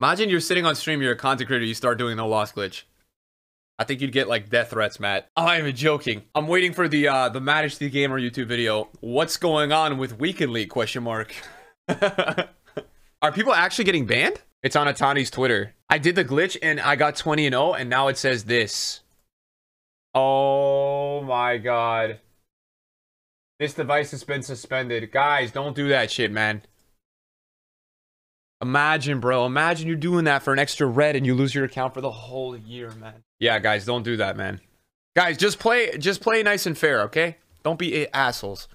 Imagine you're sitting on stream, you're a content creator, you start doing no loss glitch. I think you'd get like death threats, Matt. I'm even joking. I'm waiting for the uh the Matt HD Gamer YouTube video. What's going on with Weekend League? Question mark. Are people actually getting banned? It's on Atani's Twitter. I did the glitch and I got 20 and 0 and now it says this. Oh my god. This device has been suspended. Guys, don't do that shit, man. Imagine, bro. Imagine you're doing that for an extra red and you lose your account for the whole year, man. Yeah, guys, don't do that, man. Guys, just play just play nice and fair, okay? Don't be assholes.